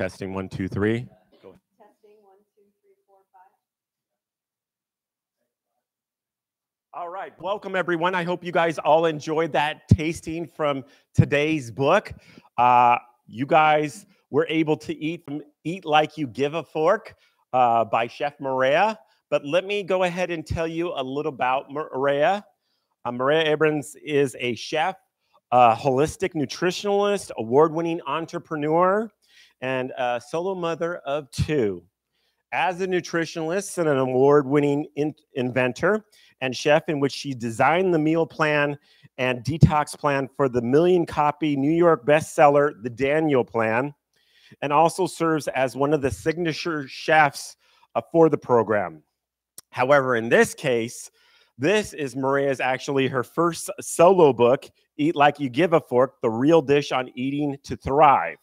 Testing one, two, three. Go. Testing one, two, three, four, five. All right, welcome everyone. I hope you guys all enjoyed that tasting from today's book. Uh, you guys were able to eat from Eat Like You Give a Fork uh, by Chef Mareya. But let me go ahead and tell you a little about Mareya. Uh, Mareya Ibrahim is a chef, a holistic nutritionalist, award-winning entrepreneur, and a solo mother of two. As a nutritionalist and an award-winning in inventor and chef in which she designed the meal plan and detox plan for the million copy New York bestseller, The Daniel Plan, and also serves as one of the signature chefs uh, for the program. However, in this case, this is Mareya's actually her first solo book, Eat Like You Give a Fork The Real Dish on Eating to Thrive.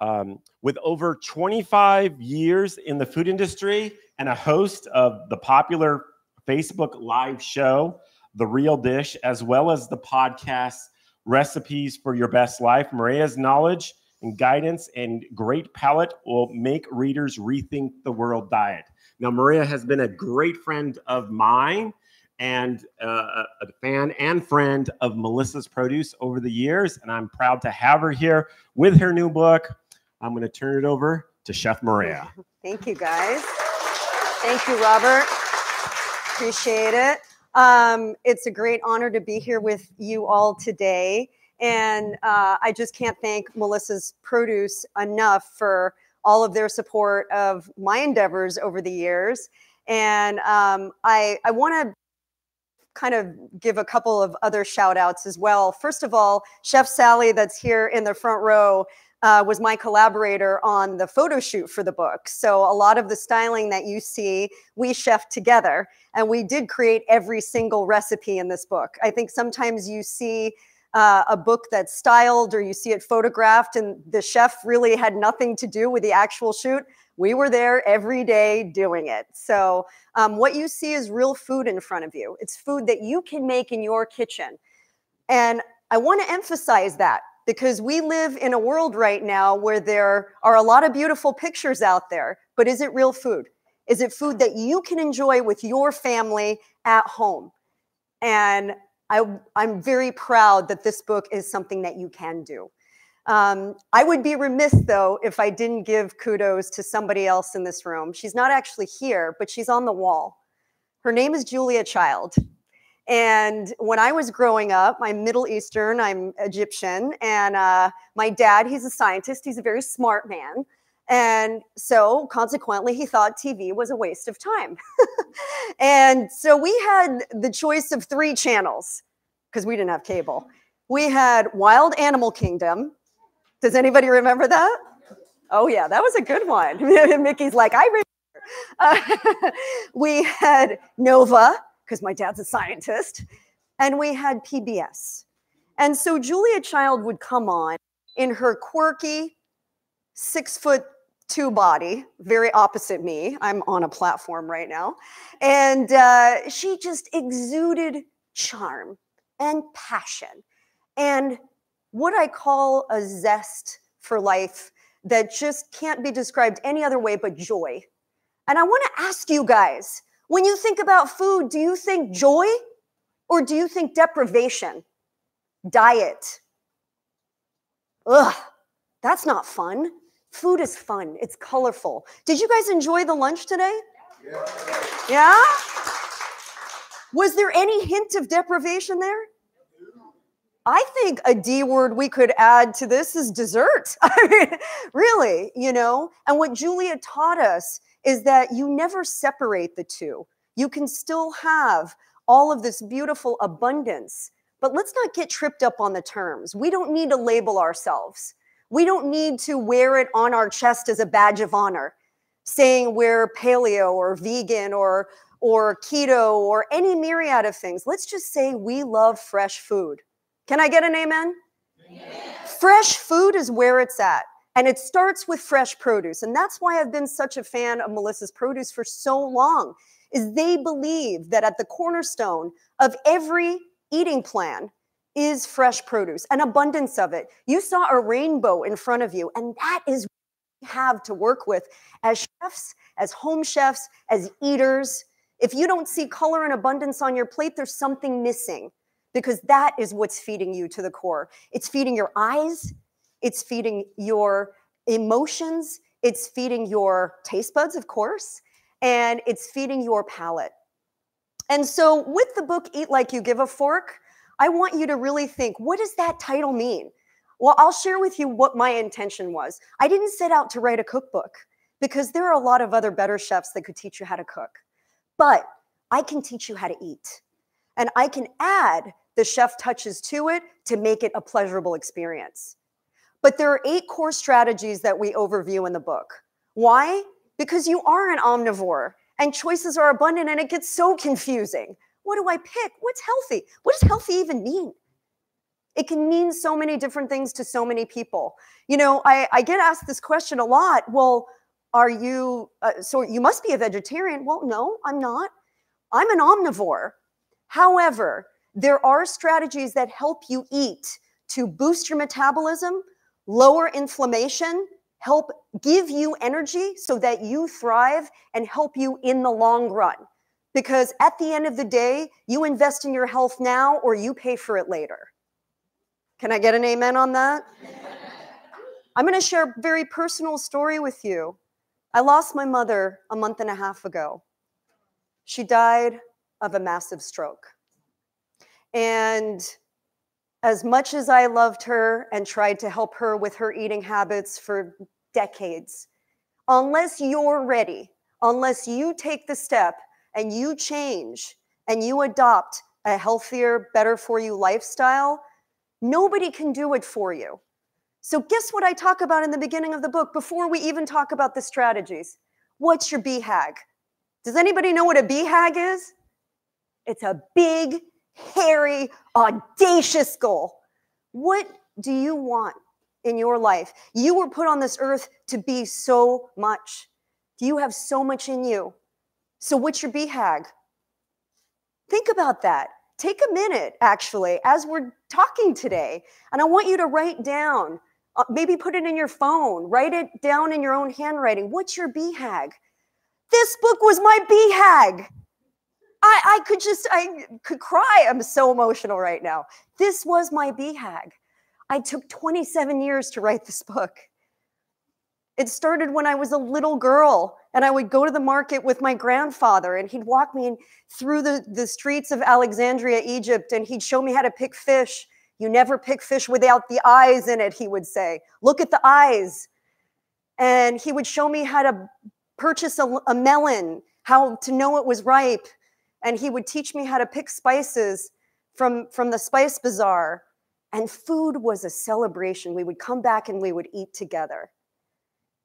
Um, with over 25 years in the food industry and a host of the popular Facebook live show, The Real Dish, as well as the podcast Recipes for Your Best Life, Mareya's knowledge and guidance and great palate will make readers rethink the world diet. Now, Maria has been a great friend of mine and uh, a fan and friend of Melissa's Produce over the years, and I'm proud to have her here with her new book. I'm going to turn it over to Chef Mareya. Thank you, guys. Thank you, Robert. Appreciate it. Um, it's a great honor to be here with you all today. And uh, I just can't thank Melissa's Produce enough for all of their support of my endeavors over the years. And um, I, I want to kind of give a couple of other shout outs as well. First of all, Chef Sally, that's here in the front row, uh, was my collaborator on the photo shoot for the book. So a lot of the styling that you see, we chef together, and we did create every single recipe in this book. I think sometimes you see uh, a book that's styled or you see it photographed and the chef really had nothing to do with the actual shoot. We were there every day doing it. So um, what you see is real food in front of you. It's food that you can make in your kitchen. And I want to emphasize that because we live in a world right now where there are a lot of beautiful pictures out there, but is it real food? Is it food that you can enjoy with your family at home? And I, am very proud that this book is something that you can do. Um, I would be remiss, though, if I didn't give kudos to somebody else in this room. She's not actually here, but she's on the wall. Her name is Julia Child. And when I was growing up, I'm Middle Eastern, I'm Egyptian, and uh, my dad, he's a scientist, he's a very smart man. And so consequently, he thought TV was a waste of time. and so we had the choice of three channels because we didn't have cable. We had Wild Animal Kingdom. Does anybody remember that? Oh, yeah, that was a good one. Mickey's like, I remember. Uh, we had Nova because my dad's a scientist. And we had PBS. And so Julia Child would come on in her quirky, six foot two body, very opposite me. I'm on a platform right now. And uh, she just exuded charm and passion and what I call a zest for life that just can't be described any other way but joy. And I want to ask you guys when you think about food, do you think joy or do you think deprivation? Diet. Ugh, that's not fun. Food is fun, it's colorful. Did you guys enjoy the lunch today? Yeah. yeah? Was there any hint of deprivation there? I think a D word we could add to this is dessert. I mean, really, you know? And what Julia taught us is that you never separate the two. You can still have all of this beautiful abundance, but let's not get tripped up on the terms. We don't need to label ourselves. We don't need to wear it on our chest as a badge of honor, saying we're paleo or vegan or, or keto or any myriad of things. Let's just say we love fresh food. Can I get an amen? Fresh food is where it's at. And it starts with fresh produce. And that's why I've been such a fan of Melissa's produce for so long, is they believe that at the cornerstone of every eating plan is fresh produce, an abundance of it. You saw a rainbow in front of you, and that is what we have to work with as chefs, as home chefs, as eaters. If you don't see color and abundance on your plate, there's something missing because that is what's feeding you to the core. It's feeding your eyes, it's feeding your emotions, it's feeding your taste buds, of course, and it's feeding your palate. And so, with the book Eat Like You Give a Fork, I want you to really think what does that title mean? Well, I'll share with you what my intention was. I didn't set out to write a cookbook because there are a lot of other better chefs that could teach you how to cook. But I can teach you how to eat. And I can add the chef touches to it to make it a pleasurable experience. But there are eight core strategies that we overview in the book. Why? Because you are an omnivore and choices are abundant and it gets so confusing. What do I pick? What's healthy? What does healthy even mean? It can mean so many different things to so many people. You know, I, I get asked this question a lot. Well, are you, uh, so you must be a vegetarian. Well, no, I'm not. I'm an omnivore. However, there are strategies that help you eat to boost your metabolism, lower inflammation, help give you energy so that you thrive and help you in the long run. Because at the end of the day, you invest in your health now or you pay for it later. Can I get an amen on that? I'm going to share a very personal story with you. I lost my mother a month and a half ago. She died of a massive stroke. And as much as I loved her and tried to help her with her eating habits for decades, unless you're ready, unless you take the step and you change and you adopt a healthier, better for you lifestyle, nobody can do it for you. So, guess what I talk about in the beginning of the book before we even talk about the strategies? What's your BHAG? Does anybody know what a BHAG is? It's a big, hairy, audacious goal. What do you want in your life? You were put on this earth to be so much. You have so much in you. So, what's your BHAG? Think about that. Take a minute, actually, as we're talking today, and I want you to write down, uh, maybe put it in your phone, write it down in your own handwriting. What's your BHAG? This book was my BHAG. I, I could just, I could cry. I'm so emotional right now. This was my BHAG. I took 27 years to write this book. It started when I was a little girl and I would go to the market with my grandfather and he'd walk me through the, the streets of Alexandria, Egypt, and he'd show me how to pick fish. You never pick fish without the eyes in it, he would say. Look at the eyes. And he would show me how to purchase a, a melon, how to know it was ripe. And he would teach me how to pick spices from, from the spice bazaar. And food was a celebration. We would come back and we would eat together.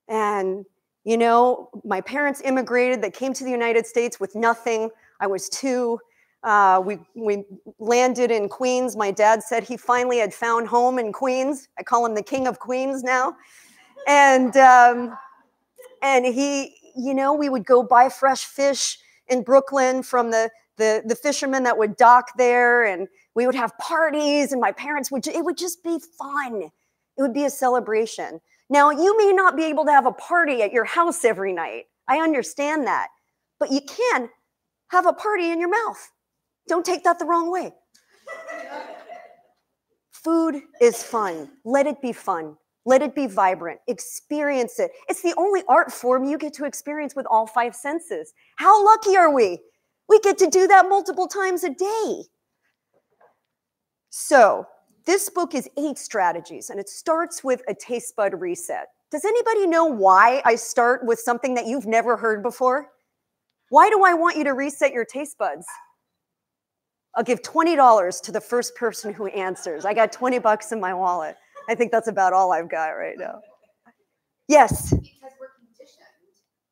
And, you know, my parents immigrated. They came to the United States with nothing. I was two. Uh, we, we landed in Queens. My dad said he finally had found home in Queens. I call him the king of Queens now. And, um, and he, you know, we would go buy fresh fish in Brooklyn from the, the, the fishermen that would dock there. And we would have parties and my parents would, it would just be fun. It would be a celebration. Now, you may not be able to have a party at your house every night. I understand that. But you can have a party in your mouth. Don't take that the wrong way. Food is fun. Let it be fun. Let it be vibrant. Experience it. It's the only art form you get to experience with all five senses. How lucky are we? We get to do that multiple times a day. So, this book is eight strategies, and it starts with a taste bud reset. Does anybody know why I start with something that you've never heard before? Why do I want you to reset your taste buds? I'll give $20 to the first person who answers. I got 20 bucks in my wallet. I think that's about all I've got right now. Yes. Because we're conditioned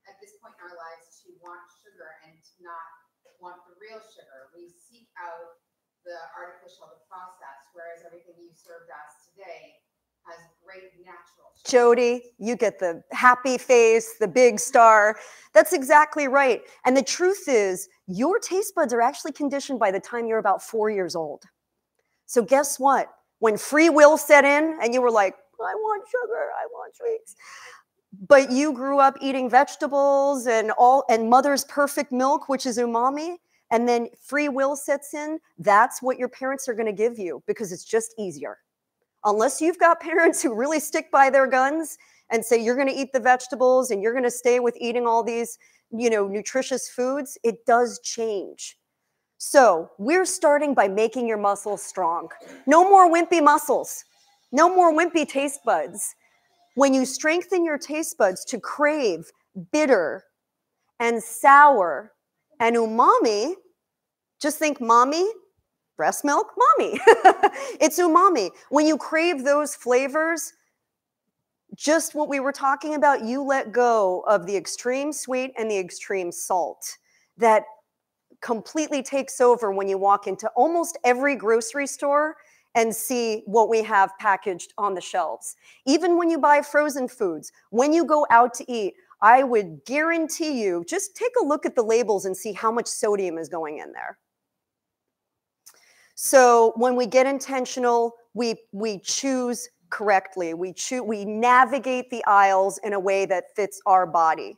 at this point in our lives to want sugar and to not want the real sugar. We seek out the artificial, the processed whereas everything you served us today has great natural. Jody, you get the happy face, the big star. That's exactly right. And the truth is, your taste buds are actually conditioned by the time you're about four years old. So, guess what? When free will set in and you were like, I want sugar, I want sweets, but you grew up eating vegetables and all and mother's perfect milk, which is umami, and then free will sets in, that's what your parents are going to give you because it's just easier. Unless you've got parents who really stick by their guns and say you're going to eat the vegetables and you're going to stay with eating all these, you know, nutritious foods, it does change. So, we're starting by making your muscles strong. No more wimpy muscles. No more wimpy taste buds. When you strengthen your taste buds to crave bitter and sour and umami, just think mommy, breast milk, mommy. it's umami. When you crave those flavors, just what we were talking about, you let go of the extreme sweet and the extreme salt that completely takes over when you walk into almost every grocery store and see what we have packaged on the shelves. Even when you buy frozen foods, when you go out to eat, I would guarantee you just take a look at the labels and see how much sodium is going in there. So when we get intentional, we we choose correctly. We choose we navigate the aisles in a way that fits our body.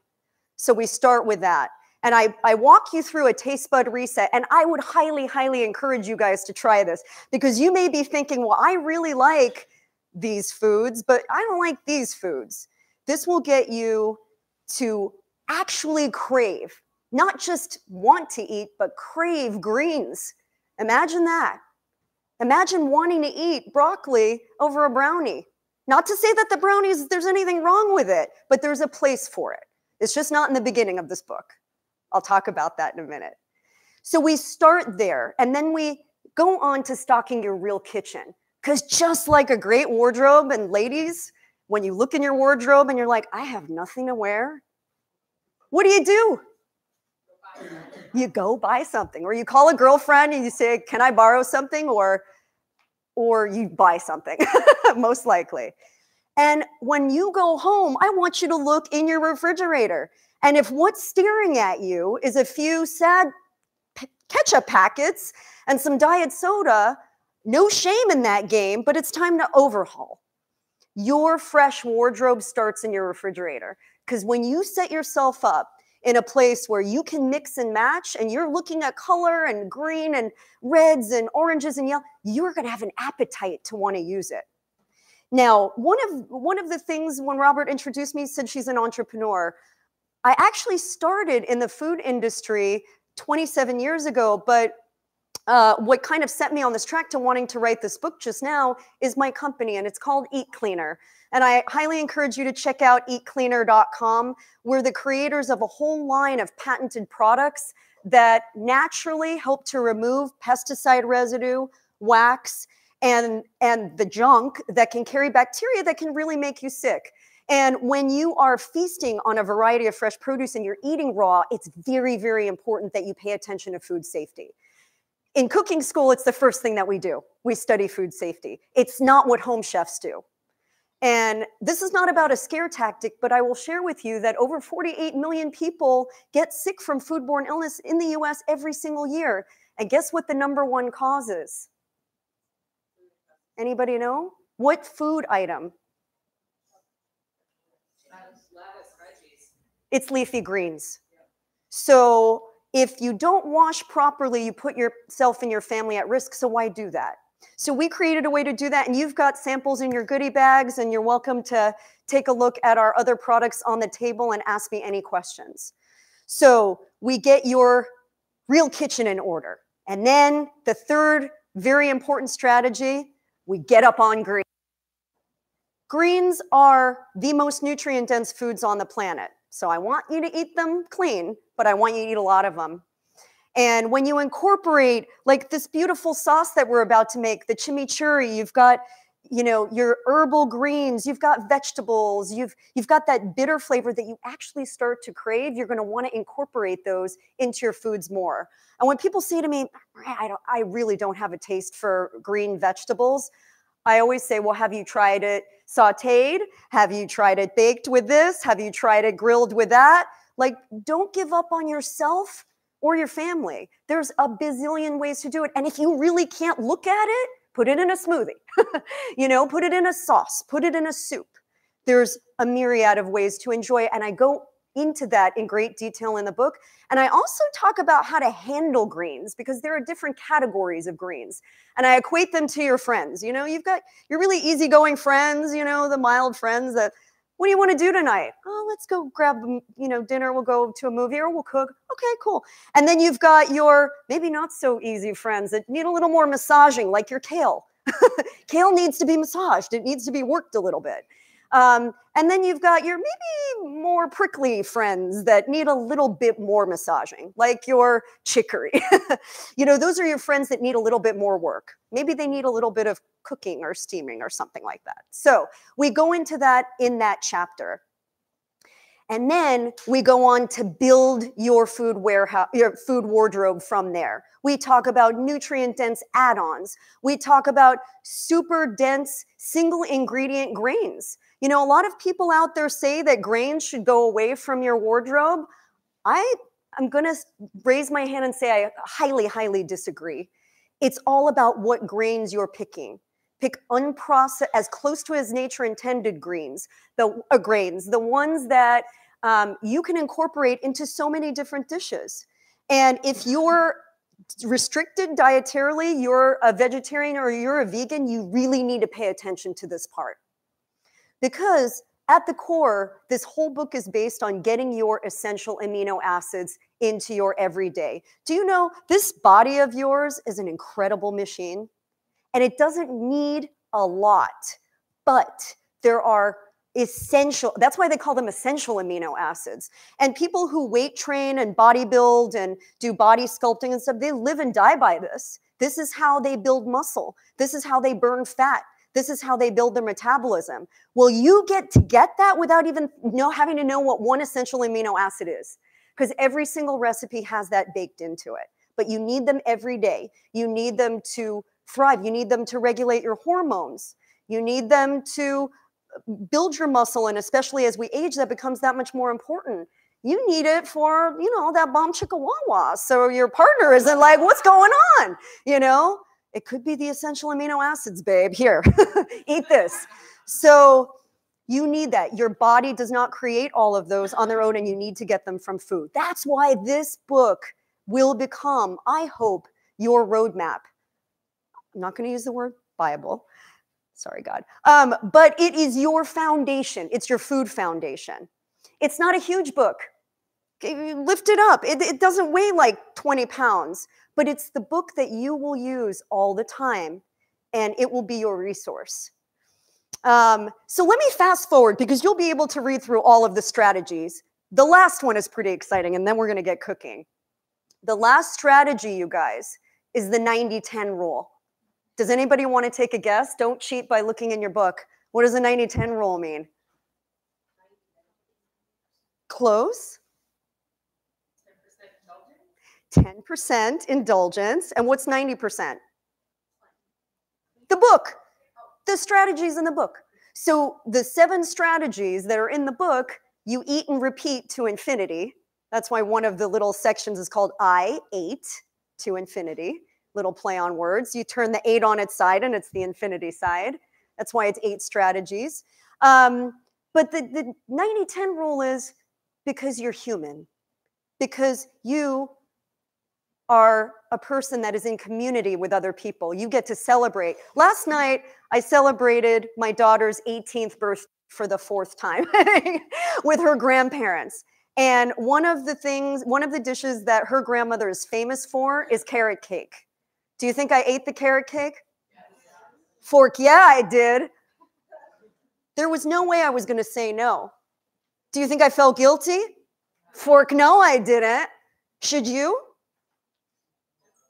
So we start with that. And I, I walk you through a taste bud reset. And I would highly, highly encourage you guys to try this because you may be thinking, well, I really like these foods, but I don't like these foods. This will get you to actually crave, not just want to eat, but crave greens Imagine that. Imagine wanting to eat broccoli over a brownie. Not to say that the brownies, there's anything wrong with it, but there's a place for it. It's just not in the beginning of this book. I'll talk about that in a minute. So we start there, and then we go on to stocking your real kitchen. Because just like a great wardrobe, and ladies, when you look in your wardrobe and you're like, I have nothing to wear, what do you do? you go buy something or you call a girlfriend and you say can i borrow something or or you buy something most likely and when you go home i want you to look in your refrigerator and if what's staring at you is a few sad ketchup packets and some diet soda no shame in that game but it's time to overhaul your fresh wardrobe starts in your refrigerator because when you set yourself up in a place where you can mix and match and you're looking at color and green and reds and oranges and yellow, you're going to have an appetite to want to use it. Now, one of one of the things when Robert introduced me said she's an entrepreneur. I actually started in the food industry 27 years ago, but uh, what kind of set me on this track to wanting to write this book just now is my company, and it's called Eat Cleaner. And I highly encourage you to check out eatcleaner.com. We're the creators of a whole line of patented products that naturally help to remove pesticide residue, wax, and, and the junk that can carry bacteria that can really make you sick. And when you are feasting on a variety of fresh produce and you're eating raw, it's very, very important that you pay attention to food safety. In cooking school, it's the first thing that we do. We study food safety. It's not what home chefs do. And this is not about a scare tactic, but I will share with you that over 48 million people get sick from foodborne illness in the US every single year. And guess what the number one cause is? Anybody know? What food item? It's leafy greens. So if you don't wash properly, you put yourself and your family at risk. So why do that? So we created a way to do that, and you've got samples in your goodie bags, and you're welcome to take a look at our other products on the table and ask me any questions. So we get your real kitchen in order. And then the third very important strategy, we get up on greens. Greens are the most nutrient dense foods on the planet. So I want you to eat them clean, but I want you to eat a lot of them. And when you incorporate like this beautiful sauce that we're about to make, the chimichurri, you've got you know your herbal greens you've got vegetables you've you've got that bitter flavor that you actually start to crave you're going to want to incorporate those into your foods more and when people say to me i don't i really don't have a taste for green vegetables i always say well have you tried it sauteed have you tried it baked with this have you tried it grilled with that like don't give up on yourself or your family. There's a bazillion ways to do it. And if you really can't look at it, put it in a smoothie. you know, put it in a sauce, put it in a soup. There's a myriad of ways to enjoy it. And I go into that in great detail in the book. And I also talk about how to handle greens because there are different categories of greens. And I equate them to your friends. You know, you've got your really easygoing friends, you know, the mild friends that, what do you want to do tonight? Oh, let's go grab, you know, dinner. We'll go to a movie or we'll cook. Okay, cool. And then you've got your maybe not so easy friends that need a little more massaging, like your kale. kale needs to be massaged. It needs to be worked a little bit. Um, and then you've got your maybe more prickly friends that need a little bit more massaging, like your chicory. you know, those are your friends that need a little bit more work. Maybe they need a little bit of cooking or steaming or something like that. So we go into that in that chapter. And then we go on to build your food warehouse, your food wardrobe from there. We talk about nutrient dense add ons. We talk about super dense single ingredient grains. You know, a lot of people out there say that grains should go away from your wardrobe. I am going to raise my hand and say I highly, highly disagree. It's all about what grains you're picking. Pick unprocessed, as close to as nature intended greens, the uh, grains, the ones that um, you can incorporate into so many different dishes. And if you're restricted dietarily, you're a vegetarian or you're a vegan, you really need to pay attention to this part. Because at the core, this whole book is based on getting your essential amino acids into your everyday. Do you know this body of yours is an incredible machine? And it doesn't need a lot, but there are essential that's why they call them essential amino acids and people who weight train and bodybuild and do body sculpting and stuff they live and die by this this is how they build muscle this is how they burn fat this is how they build their metabolism. Well, you get to get that without even know having to know what one essential amino acid is, because every single recipe has that baked into it. But you need them every day. You need them to thrive. You need them to regulate your hormones. You need them to uh, build your muscle, and especially as we age, that becomes that much more important. You need it for, you know, that bomb chicka wah So your partner isn't like, what's going on? You know? It could be the essential amino acids, babe. Here, eat this. So you need that. Your body does not create all of those on their own, and you need to get them from food. That's why this book will become, I hope, your roadmap. I'm not going to use the word Bible. Sorry, God. Um, but it is your foundation. It's your food foundation. It's not a huge book. Lift it up. It, it doesn't weigh like 20 pounds, but it's the book that you will use all the time and it will be your resource. Um, so let me fast forward because you'll be able to read through all of the strategies. The last one is pretty exciting, and then we're going to get cooking. The last strategy, you guys, is the 90 10 rule. Does anybody want to take a guess? Don't cheat by looking in your book. What does the 90 10 rule mean? Close. 10% indulgence. And what's 90%? The book, the strategies in the book. So the seven strategies that are in the book, you eat and repeat to infinity. That's why one of the little sections is called I ate to infinity. Little play on words. You turn the eight on its side and it's the infinity side. That's why it's eight strategies. Um, but the, the 90 10 rule is because you're human, because you are a person that is in community with other people. You get to celebrate. Last night, I celebrated my daughter's 18th birthday for the fourth time with her grandparents. And one of the things, one of the dishes that her grandmother is famous for is carrot cake. Do you think I ate the carrot cake? Fork, yeah, I did. There was no way I was going to say no. Do you think I felt guilty? Fork, no, I didn't. Should you?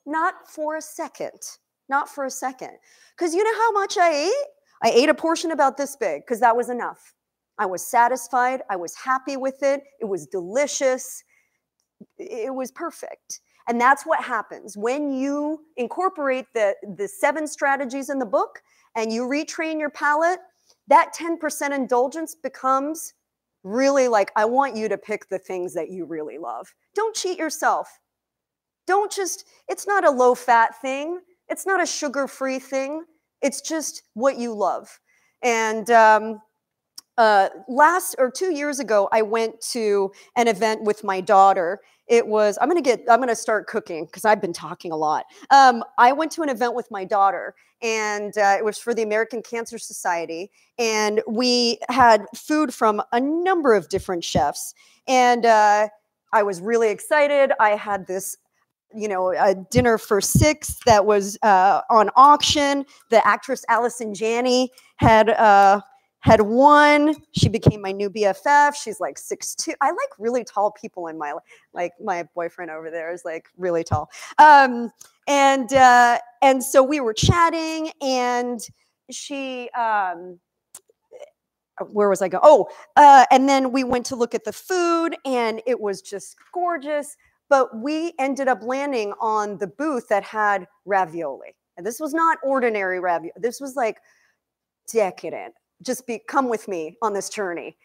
Not for a second. Not for a second. Because you know how much I ate? I ate a portion about this big because that was enough. I was satisfied. I was happy with it. It was delicious. It was perfect. And that's what happens when you incorporate the, the seven strategies in the book and you retrain your palate, that 10% indulgence becomes really like, I want you to pick the things that you really love. Don't cheat yourself. Don't just, it's not a low fat thing, it's not a sugar free thing, it's just what you love. And um, uh, last or two years ago, I went to an event with my daughter. It was, I'm gonna get, I'm gonna start cooking because I've been talking a lot. Um, I went to an event with my daughter and uh, it was for the American Cancer Society. And we had food from a number of different chefs. And uh, I was really excited. I had this you know, a dinner for six that was uh, on auction. The actress Allison Janney had uh, had won. She became my new BFF. She's like six two. I like really tall people in my like my boyfriend over there is like really tall. Um, and uh, and so we were chatting, and she. Um, where was I going? Oh, uh, and then we went to look at the food, and it was just gorgeous. But we ended up landing on the booth that had ravioli, and this was not ordinary ravioli. This was like decadent. Just be come with me on this journey.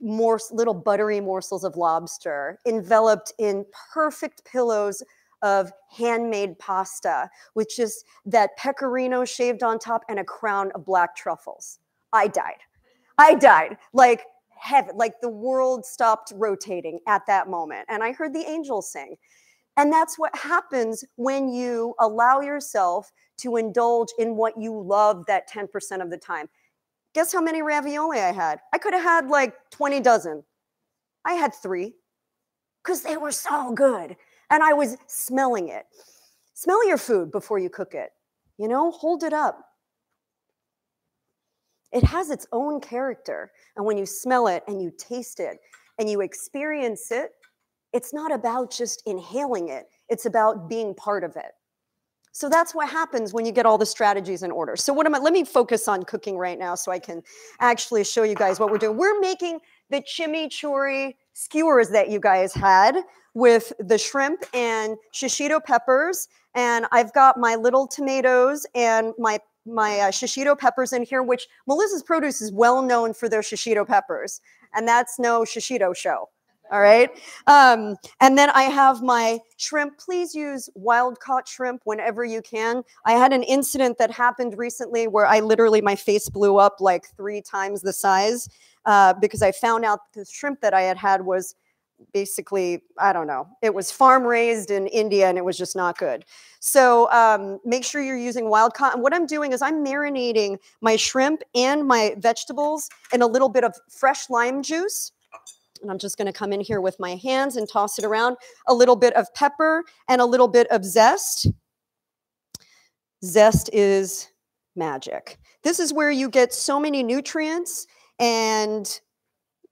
More little buttery morsels of lobster enveloped in perfect pillows of handmade pasta with just that pecorino shaved on top and a crown of black truffles. I died. I died. Like heaven like the world stopped rotating at that moment and i heard the angels sing and that's what happens when you allow yourself to indulge in what you love that 10% of the time Guess how many ravioli I had? I could have had like 20 dozen. I had three because they were so good. And I was smelling it. Smell your food before you cook it. You know, hold it up. It has its own character. And when you smell it and you taste it and you experience it, it's not about just inhaling it, it's about being part of it. So that's what happens when you get all the strategies in order. So what am I, let me focus on cooking right now so I can actually show you guys what we're doing. We're making the chimichurri skewers that you guys had with the shrimp and shishito peppers. And I've got my little tomatoes and my my uh, shishito peppers in here, which Melissa's Produce is well known for their shishito peppers. And that's no shishito show. All right. Um, and then I have my shrimp. Please use wild caught shrimp whenever you can. I had an incident that happened recently where I literally, my face blew up like three times the size uh, because I found out the shrimp that I had had was basically, I don't know, it was farm raised in India and it was just not good. So um, make sure you're using wild. And what I'm doing is I'm marinating my shrimp and my vegetables in a little bit of fresh lime juice and I'm just going to come in here with my hands and toss it around. A little bit of pepper and a little bit of zest. Zest is magic. This is where you get so many nutrients and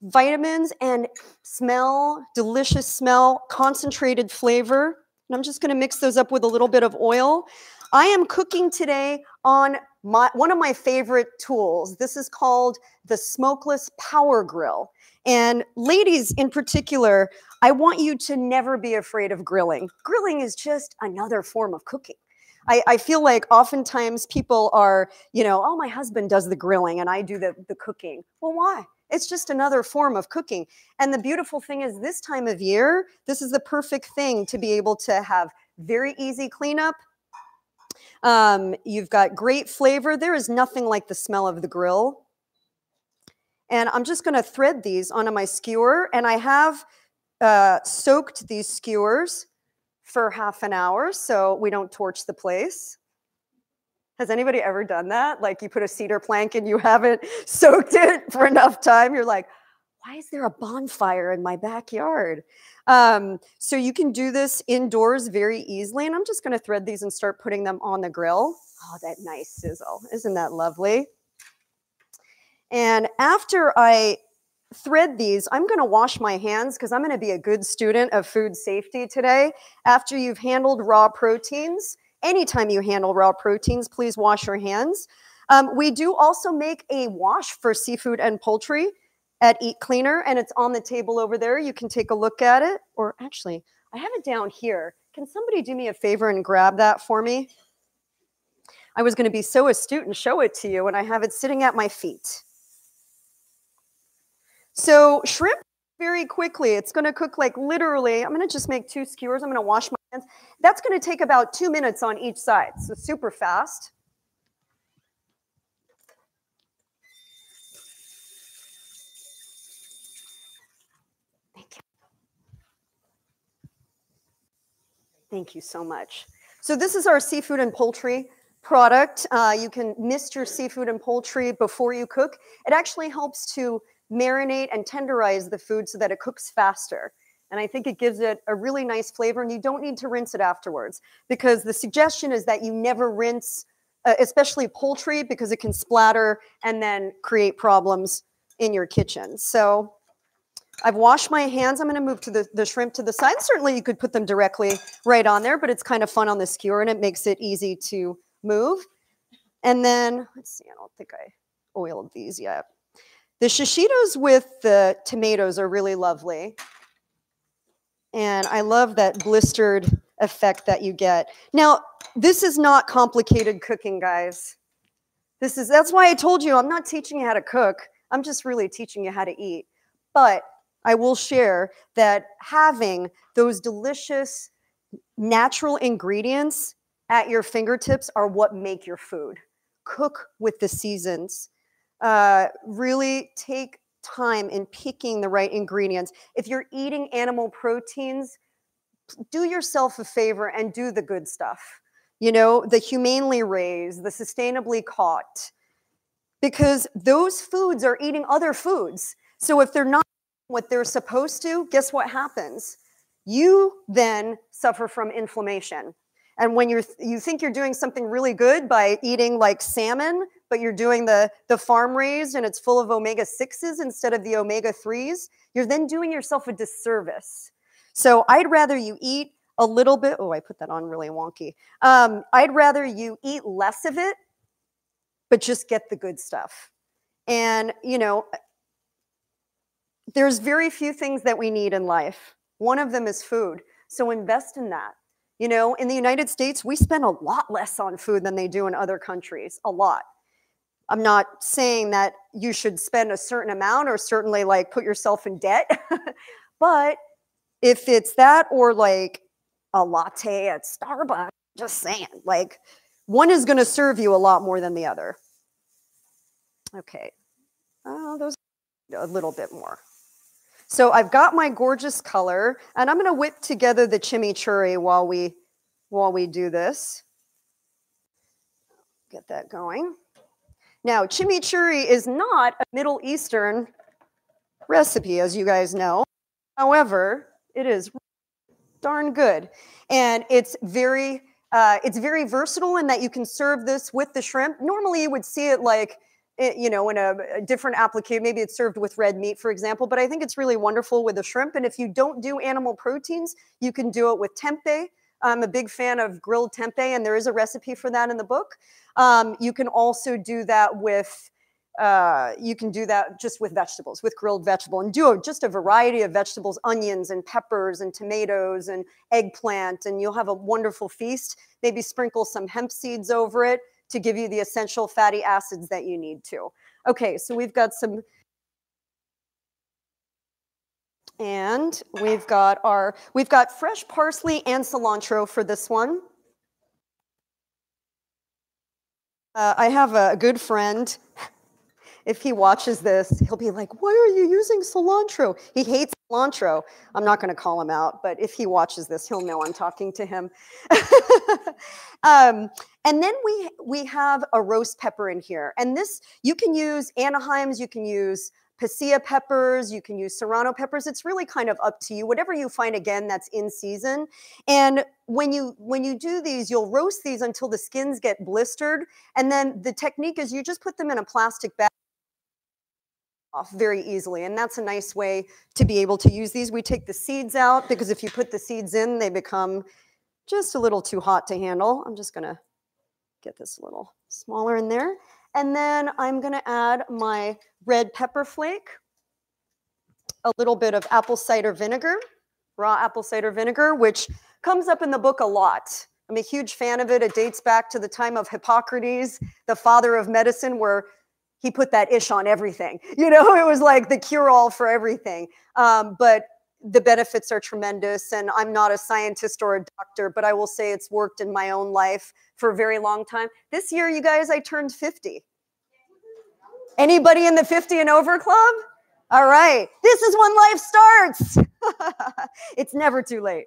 vitamins and smell, delicious smell, concentrated flavor. And I'm just going to mix those up with a little bit of oil. I am cooking today on my, one of my favorite tools. This is called the Smokeless Power Grill. And ladies in particular, I want you to never be afraid of grilling. Grilling is just another form of cooking. I, I, feel like oftentimes people are, you know, oh, my husband does the grilling and I do the, the cooking. Well, why? It's just another form of cooking. And the beautiful thing is, this time of year, this is the perfect thing to be able to have very easy cleanup. Um, you've got great flavor. There is nothing like the smell of the grill. And I'm just going to thread these onto my skewer. And I have uh, soaked these skewers for half an hour so we don't torch the place. Has anybody ever done that? Like you put a cedar plank and you haven't soaked it for enough time. You're like, why is there a bonfire in my backyard? Um, so you can do this indoors very easily. And I'm just going to thread these and start putting them on the grill. Oh, that nice sizzle. Isn't that lovely? And after I thread these, I'm going to wash my hands because I'm going to be a good student of food safety today. After you've handled raw proteins, anytime you handle raw proteins, please wash your hands. Um, we do also make a wash for seafood and poultry at Eat Cleaner, and it's on the table over there. You can take a look at it. Or actually, I have it down here. Can somebody do me a favor and grab that for me? I was going to be so astute and show it to you, and I have it sitting at my feet. So shrimp very quickly. It's going to cook like literally, I'm going to just make two skewers. I'm going to wash my hands. That's going to take about two minutes on each side. So super fast. Thank you. Thank you so much. So this is our seafood and poultry product. Uh, you can mist your seafood and poultry before you cook. It actually helps to marinate and tenderize the food so that it cooks faster. And I think it gives it a really nice flavor, and you don't need to rinse it afterwards because the suggestion is that you never rinse, uh, especially poultry, because it can splatter and then create problems in your kitchen. So I've washed my hands. I'm going to move to the, the shrimp to the side. Certainly, you could put them directly right on there, but it's kind of fun on the skewer and it makes it easy to move. And then, let's see, I don't think I oiled these yet. The shishitos with the tomatoes are really lovely. And I love that blistered effect that you get. Now, this is not complicated cooking, guys. This is that's why I told you I'm not teaching you how to cook. I'm just really teaching you how to eat. But I will share that having those delicious natural ingredients at your fingertips are what make your food. Cook with the seasons. Uh, really take time in picking the right ingredients. If you're eating animal proteins, do yourself a favor and do the good stuff. You know, the humanely raised, the sustainably caught, because those foods are eating other foods. So if they're not what they're supposed to, guess what happens? You then suffer from inflammation. And when you're you think you're doing something really good by eating like salmon, but you're doing the the farm raised and it's full of omega 6s instead of the omega 3s, you're then doing yourself a disservice. So I'd rather you eat a little bit. Oh, I put that on really wonky. Um, I'd rather you eat less of it, but just get the good stuff. And you know, there's very few things that we need in life. One of them is food. So invest in that. You know, in the United States, we spend a lot less on food than they do in other countries, a lot. I'm not saying that you should spend a certain amount or certainly like put yourself in debt, but if it's that or like a latte at Starbucks, just saying, like one is going to serve you a lot more than the other. Okay. Oh, those a little bit more. So I've got my gorgeous color and I'm gonna whip together the chimichurri while we, while we do this. Get that going. Now, chimichurri is not a Middle Eastern recipe, as you guys know. However, it is darn good. And it's very, uh, it's very versatile in that you can serve this with the shrimp. Normally you would see it like you know, in a, a different application. Maybe it's served with red meat, for example. But I think it's really wonderful with the shrimp. And if you don't do animal proteins, you can do it with tempeh. I'm a big fan of grilled tempeh, and there is a recipe for that in the book. Um, you can also do that with uh, you can do that just with vegetables, with grilled vegetable, and do just a variety of vegetables, onions and peppers and tomatoes and eggplant, and you'll have a wonderful feast. Maybe sprinkle some hemp seeds over it to give you the essential fatty acids that you need to. Okay, so we've got some, and we've got our, we've got fresh parsley and cilantro for this one. Uh, I have a good friend if he watches this, he'll be like, Why are you using cilantro? He hates cilantro. I'm not going to call him out, but if he watches this, he'll know I'm talking to him. um, and then we we have a roast pepper in here. And this you can use Anaheim's, you can use pasilla peppers, you can use serrano peppers. It's really kind of up to you. Whatever you find again that's in season. And when you when you do these, you'll roast these until the skins get blistered. And then the technique is you just put them in a plastic bag off very easily. And that's a nice way to be able to use these. We take the seeds out because if you put the seeds in, they become just a little too hot to handle. I'm just gonna get this a little smaller in there. And then I'm gonna add my red pepper flake, a little bit of apple cider vinegar, raw apple cider vinegar, which comes up in the book a lot. I'm a huge fan of it. It dates back to the time of Hippocrates, the father of medicine, where he put that ish on everything. You know, it was like the cure all for everything. Um, but the benefits are tremendous. And I'm not a scientist or a doctor, but I will say it's worked in my own life for a very long time. This year, you guys, I turned 50. Anybody in the 50 and over club? All right. This is when life starts. it's never too late.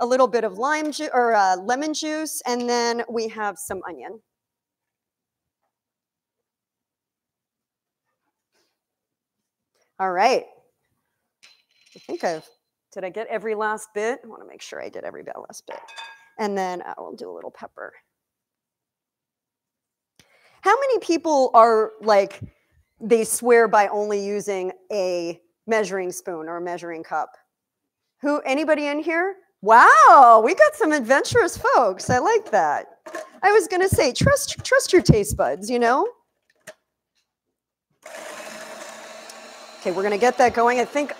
a little bit of lime juice or uh, lemon juice, and then we have some onion. All right. I think I've, did I get every last bit? I want to make sure I did every last bit. And then uh, I will do a little pepper. How many people are like, they swear by only using a measuring spoon or a measuring cup? Who, anybody in here? Wow, we got some adventurous folks. I like that. I was going to say, trust, trust your taste buds, you know? Okay, we're going to get that going. I think,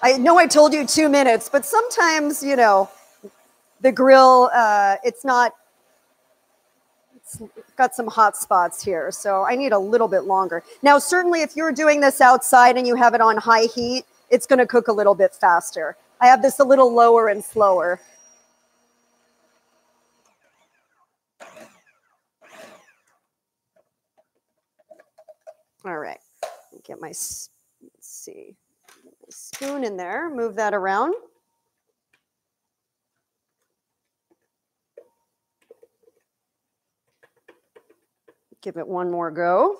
I know I told you two minutes, but sometimes, you know, the grill, uh, it's not, it's got some hot spots here. So I need a little bit longer. Now, certainly if you're doing this outside and you have it on high heat, it's going to cook a little bit faster. I have this a little lower and slower. All right get my, let's see, my spoon in there, move that around. Give it one more go.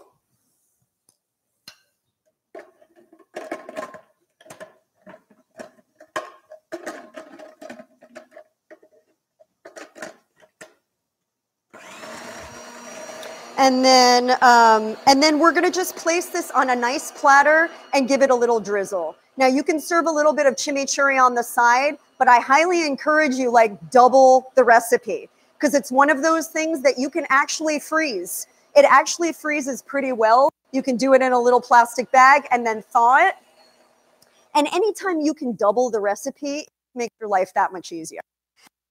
And then, um, and then we're gonna just place this on a nice platter and give it a little drizzle. Now you can serve a little bit of chimichurri on the side, but I highly encourage you like double the recipe because it's one of those things that you can actually freeze. It actually freezes pretty well. You can do it in a little plastic bag and then thaw it. And anytime you can double the recipe, make your life that much easier.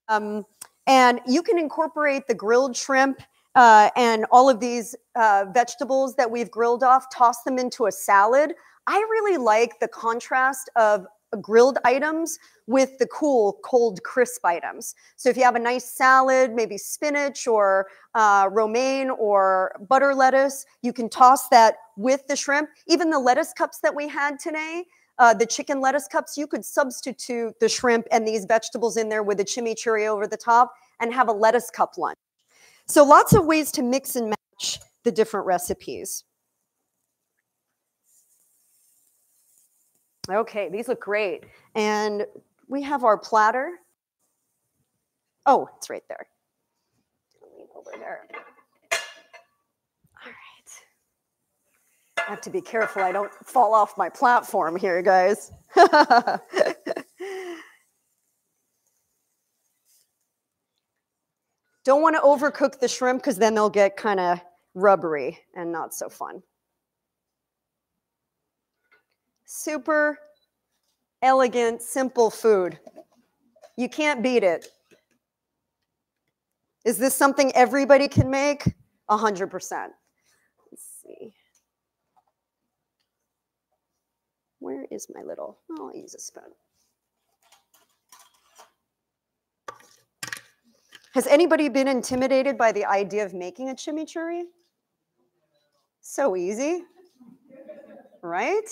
Um, and you can incorporate the grilled shrimp uh, and all of these uh, vegetables that we've grilled off, toss them into a salad. I really like the contrast of grilled items with the cool, cold, crisp items. So if you have a nice salad, maybe spinach or uh, romaine or butter lettuce, you can toss that with the shrimp. Even the lettuce cups that we had today, uh, the chicken lettuce cups, you could substitute the shrimp and these vegetables in there with a chimichurri over the top and have a lettuce cup lunch. So lots of ways to mix and match the different recipes. Okay, these look great. And we have our platter. Oh, it's right there. Over there. All right. I have to be careful I don't fall off my platform here, guys. Don't want to overcook the shrimp because then they'll get kind of rubbery and not so fun. Super elegant, simple food. You can't beat it. Is this something everybody can make? 100%. Let's see. Where is my little, oh, I'll use a spoon. Has anybody been intimidated by the idea of making a chimichurri? So easy, right?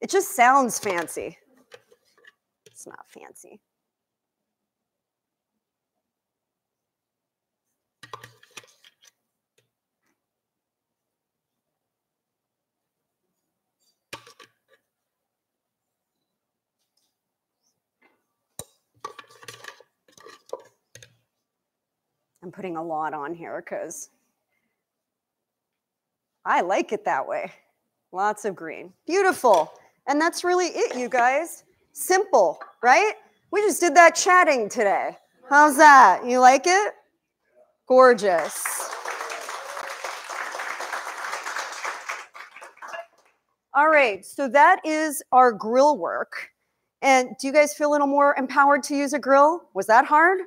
It just sounds fancy. It's not fancy. I'm putting a lot on here because I like it that way. Lots of green. Beautiful. And that's really it, you guys. Simple, right? We just did that chatting today. How's that? You like it? Gorgeous. All right, so that is our grill work. And do you guys feel a little more empowered to use a grill? Was that hard?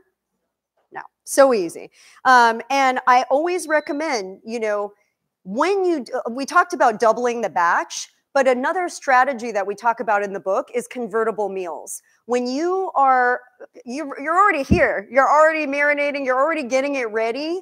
So easy. Um, and I always recommend, you know, when you, uh, we talked about doubling the batch, but another strategy that we talk about in the book is convertible meals. When you are, you, you're already here, you're already marinating, you're already getting it ready,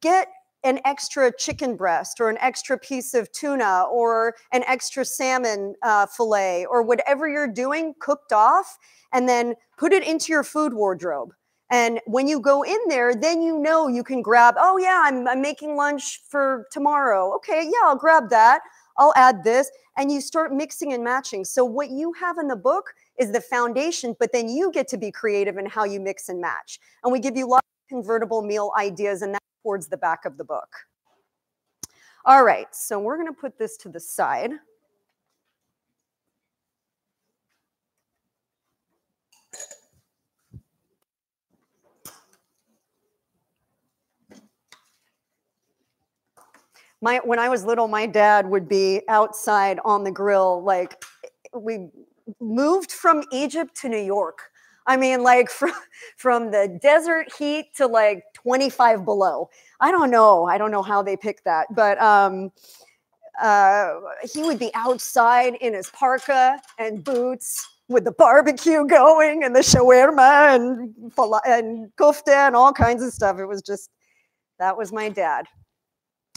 get an extra chicken breast or an extra piece of tuna or an extra salmon uh, fillet or whatever you're doing cooked off and then put it into your food wardrobe. And when you go in there, then you know you can grab, oh, yeah, I'm, I'm making lunch for tomorrow. Okay, yeah, I'll grab that. I'll add this. And you start mixing and matching. So, what you have in the book is the foundation, but then you get to be creative in how you mix and match. And we give you lots of convertible meal ideas, and that towards the back of the book. All right, so we're going to put this to the side. My, when I was little, my dad would be outside on the grill. Like we moved from Egypt to New York. I mean, like from, from the desert heat to like 25 below. I don't know. I don't know how they pick that, but um, uh, he would be outside in his parka and boots with the barbecue going and the shawarma and and kofta and all kinds of stuff. It was just that was my dad.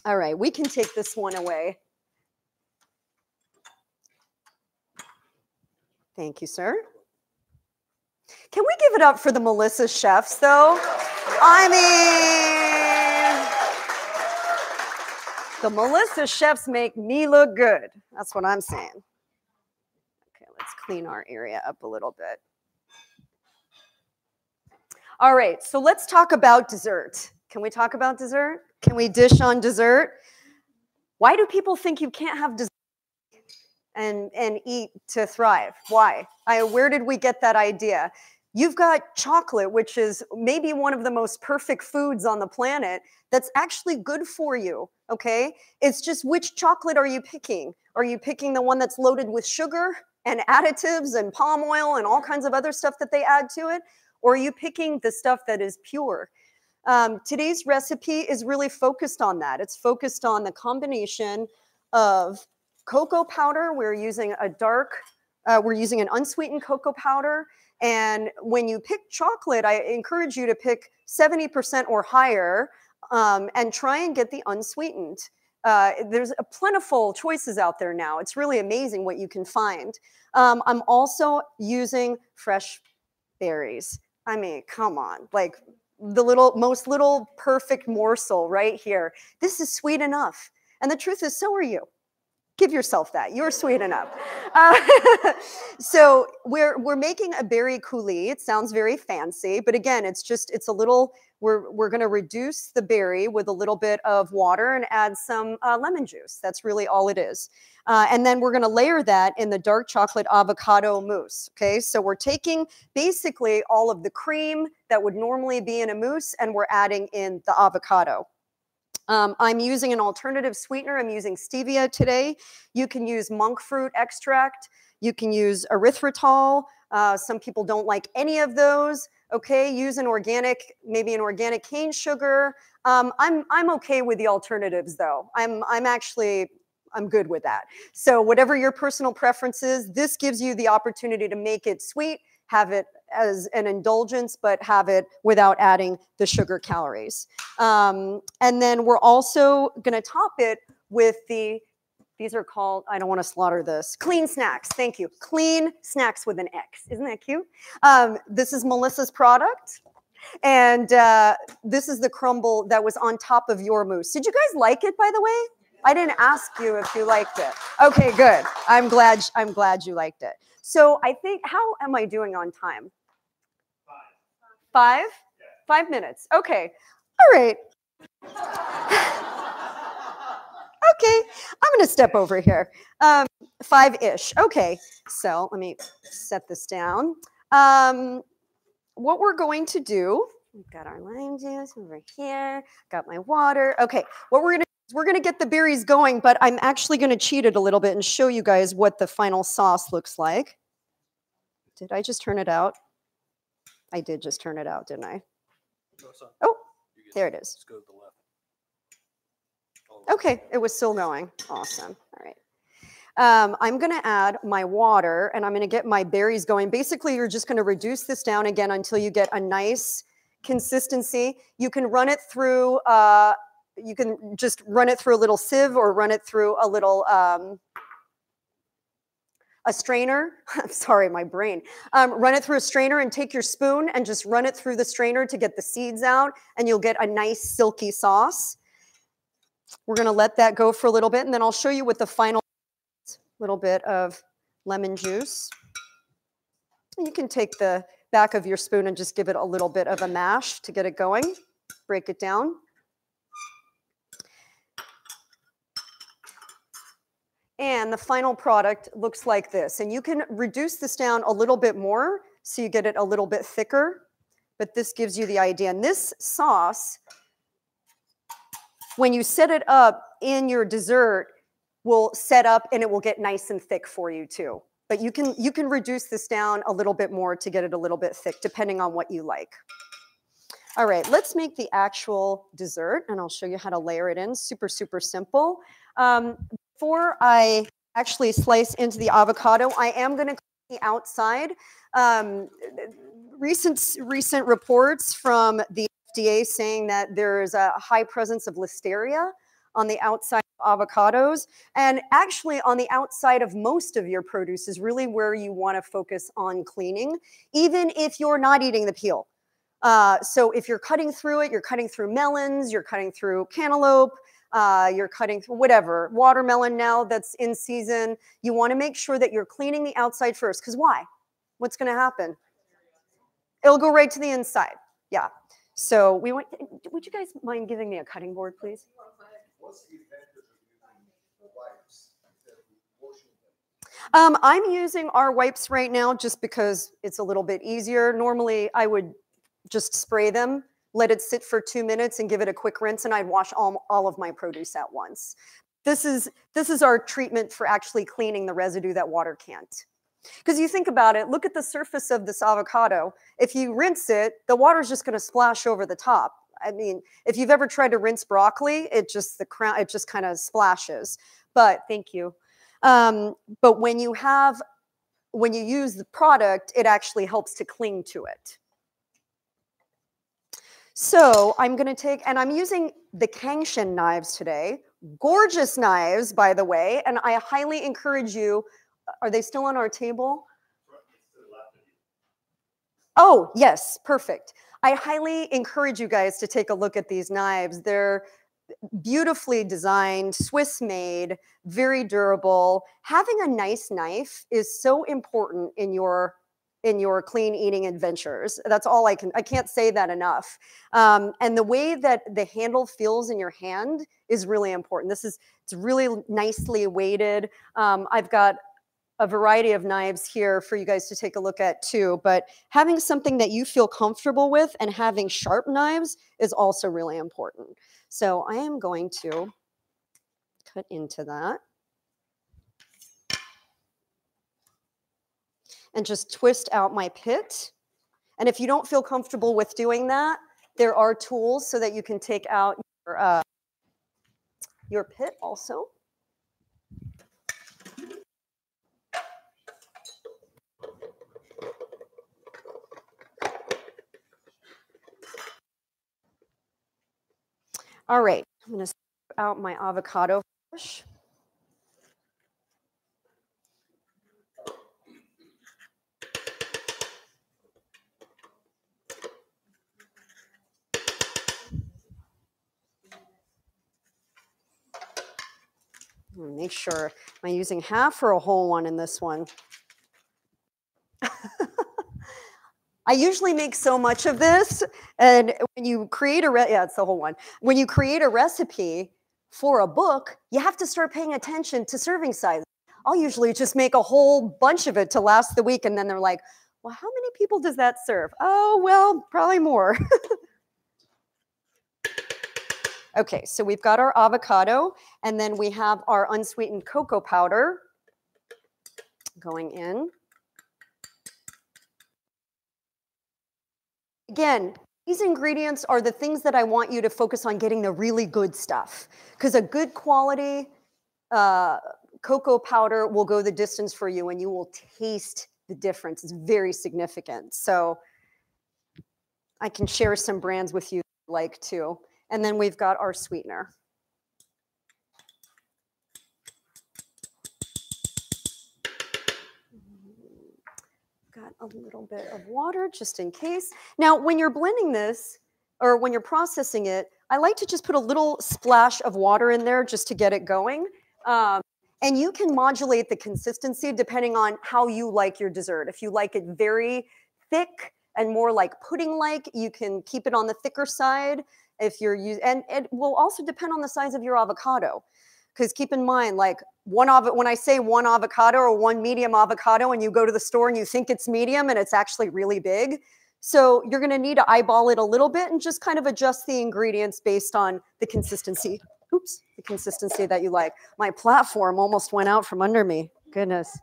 All right, we can take this one away. Thank you, sir. Can we give it up for the Melissa chefs, though? I mean, the Melissa chefs make me look good. That's what I'm saying. Okay, let's clean our area up a little bit. All right, so let's talk about dessert. Can we talk about dessert? Can we dish on dessert? Why do people think you can't have dessert and, and eat to thrive? Why? I, where did we get that idea? You've got chocolate, which is maybe one of the most perfect foods on the planet that's actually good for you. Okay. It's just which chocolate are you picking? Are you picking the one that's loaded with sugar and additives and palm oil and all kinds of other stuff that they add to it? Or are you picking the stuff that is pure? Um, today's recipe is really focused on that. It's focused on the combination of cocoa powder. We're using a dark, uh, we're using an unsweetened cocoa powder and when you pick chocolate, I encourage you to pick 70% or higher um, and try and get the unsweetened. Uh, there's a plentiful choices out there now. It's really amazing what you can find. Um, I'm also using fresh berries. I mean, come on, like the little, most little perfect morsel right here. This is sweet enough. And the truth is, so are you give yourself that. You're sweet enough. Uh, so we're we're making a berry coulis. It sounds very fancy, but again, it's just it's a little. We're we're going to reduce the berry with a little bit of water and add some uh, lemon juice. That's really all it is. Uh, and then we're going to layer that in the dark chocolate avocado mousse. Okay, so we're taking basically all of the cream that would normally be in a mousse, and we're adding in the avocado. Um, I'm using an alternative sweetener. I'm using stevia today. You can use monk fruit extract. You can use erythritol. Uh, some people don't like any of those. Okay, use an organic, maybe an organic cane sugar. Um, I'm I'm okay with the alternatives though. I'm I'm actually I'm good with that. So whatever your personal preference is, this gives you the opportunity to make it sweet, have it as an indulgence, but have it without adding the sugar calories. Um, and then we're also going to top it with the, these are called, I don't want to slaughter this, clean snacks. Thank you. Clean snacks with an X. Isn't that cute? Um, this is Melissa's product. And uh, this is the crumble that was on top of your mousse. Did you guys like it, by the way? I didn't ask you if you liked it. Okay, good. I'm glad. I'm glad you liked it. So I think, how am I doing on time? Five? Five minutes. Okay. All right. okay. I'm going to step over here. Um, five ish. Okay. So let me set this down. Um, what we're going to do, we've got our lime juice over here, got my water. Okay. What we're going to we're going to get the berries going, but I'm actually going to cheat it a little bit and show you guys what the final sauce looks like. Did I just turn it out? I did just turn it out, didn't I? Oh, there it is. Okay, it was still going. Awesome. All right. Um, I'm going to add my water and I'm going to get my berries going. Basically, you're just going to reduce this down again until you get a nice consistency. You can run it through uh, you can just run it through a little sieve or run it through a little um, a strainer. I'm sorry, my brain. Um, run it through a strainer and take your spoon and just run it through the strainer to get the seeds out, and you'll get a nice silky sauce. We're gonna let that go for a little bit, and then I'll show you with the final little bit of lemon juice. You can take the back of your spoon and just give it a little bit of a mash to get it going. Break it down. And the final product looks like this. And you can reduce this down a little bit more so you get it a little bit thicker. But this gives you the idea. And this sauce, when you set it up in your dessert, will set up and it will get nice and thick for you too. But you can you can reduce this down a little bit more to get it a little bit thick, depending on what you like. All right, let's make the actual dessert, and I'll show you how to layer it in. Super, super simple. Um, before I actually slice into the avocado, I am going to clean the outside. Um, recent recent reports from the FDA saying that there is a high presence of listeria on the outside of avocados. And actually, on the outside of most of your produce is really where you want to focus on cleaning, even if you're not eating the peel. Uh, so if you're cutting through it, you're cutting through melons, you're cutting through cantaloupe, uh, you're cutting whatever watermelon now that's in season. You want to make sure that you're cleaning the outside first. Because why? What's going to happen? It'll go right to the inside. Yeah. So we want. Would you guys mind giving me a cutting board, please? Um, I'm using our wipes right now just because it's a little bit easier. Normally, I would just spray them let it sit for two minutes and give it a quick rinse, and I'd wash all, all of my produce at once. This is, this is our treatment for actually cleaning the residue that water can't. Because you think about it, look at the surface of this avocado. If you rinse it, the water's just going to splash over the top. I mean, if you've ever tried to rinse broccoli, it just the crown it just kind of splashes. But thank you. Um, but when you have when you use the product, it actually helps to cling to it. So I'm going to take, and I'm using the Kangshin knives today. Gorgeous knives, by the way, and I highly encourage you. Uh, are they still on our table? Oh, yes, perfect. I highly encourage you guys to take a look at these knives. They're beautifully designed, Swiss made, very durable. Having a nice knife is so important in your in your clean eating adventures. That's all I can, I can't say that enough. Um, and the way that the handle feels in your hand is really important. This is, it's really nicely weighted. Um, I've got a variety of knives here for you guys to take a look at too, but having something that you feel comfortable with and having sharp knives is also really important. So I am going to cut into that. And just twist out my pit. And if you don't feel comfortable with doing that, there are tools so that you can take out your, uh, your pit also. All right, I'm to out my avocado fish. Hmm, make sure, am I using half or a whole one in this one? I usually make so much of this, and when you create a, yeah, it's the whole one. When you create a recipe for a book, you have to start paying attention to serving size. I'll usually just make a whole bunch of it to last the week, and then they're like, well, how many people does that serve? Oh, well, probably more. Okay, so we've got our avocado, and then we have our unsweetened cocoa powder going in. Again, these ingredients are the things that I want you to focus on getting the really good stuff. Because a good quality uh, cocoa powder will go the distance for you and you will taste the difference. It's very significant. So I can share some brands with you like to. And then we've got our sweetener. Got a little bit of water just in case. Now, when you're blending this, or when you're processing it, I like to just put a little splash of water in there just to get it going. Um, and you can modulate the consistency depending on how you like your dessert. If you like it very thick and more like pudding-like, you can keep it on the thicker side. If you're using, and it will also depend on the size of your avocado. Because keep in mind, like one av- when I say one avocado or one medium avocado, and you go to the store and you think it's medium and it's actually really big, so you're going to need to eyeball it a little bit and just kind of adjust the ingredients based on the consistency. Oops, the consistency that you like. My platform almost went out from under me. Goodness.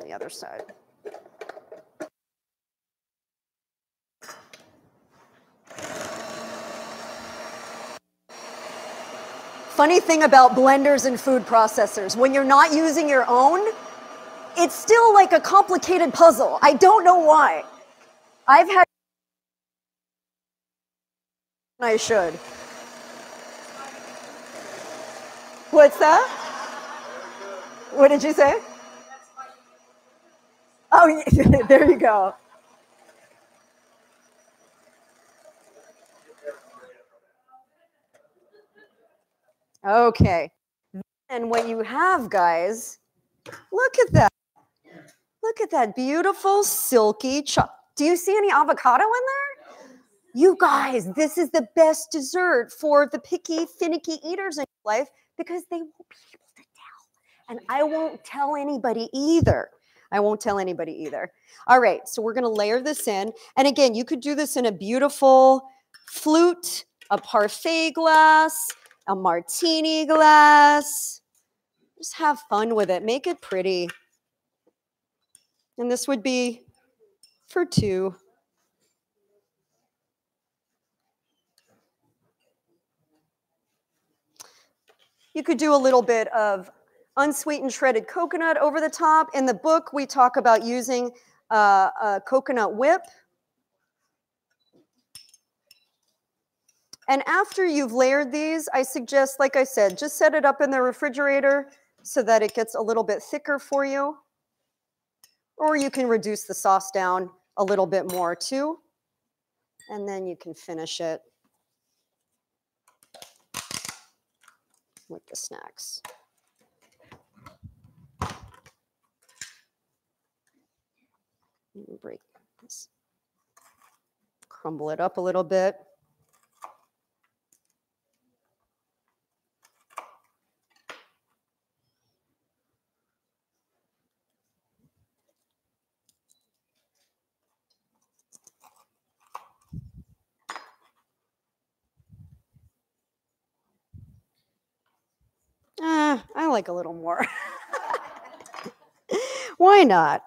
The other side. Funny thing about blenders and food processors, when you're not using your own, it's still like a complicated puzzle. I don't know why. I've had. I should. What's that? What did you say? Oh, there you go. Okay. Mm. And what you have, guys, look at that. Look at that beautiful silky chop. Do you see any avocado in there? You guys, this is the best dessert for the picky, finicky eaters in life because they won't be able to tell. And I won't tell anybody either. I won't tell anybody either. All right, so we're going to layer this in. And again, you could do this in a beautiful flute, a parfait glass, a martini glass. Just have fun with it. Make it pretty. And this would be for two. You could do a little bit of unsweetened shredded coconut over the top. In the book, we talk about using uh, a coconut whip And after you've layered these, I suggest, like I said, just set it up in the refrigerator so that it gets a little bit thicker for you. Or you can reduce the sauce down a little bit more too. And then you can finish it with the snacks. Break this. Crumble it up a little bit. Uh, I like a little more. Why not?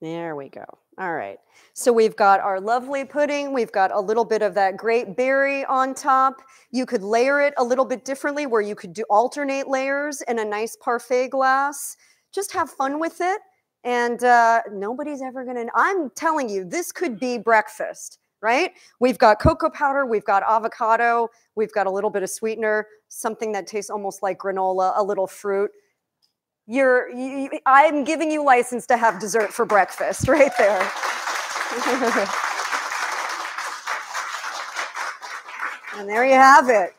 There we go. All right. So we've got our lovely pudding. We've got a little bit of that great berry on top. You could layer it a little bit differently where you could do alternate layers in a nice parfait glass. Just have fun with it. And uh, nobody's ever going to, I'm telling you, this could be breakfast right? We've got cocoa powder, we've got avocado, we've got a little bit of sweetener, something that tastes almost like granola, a little fruit. You're, you, I'm giving you license to have dessert for breakfast right there. and there you have it.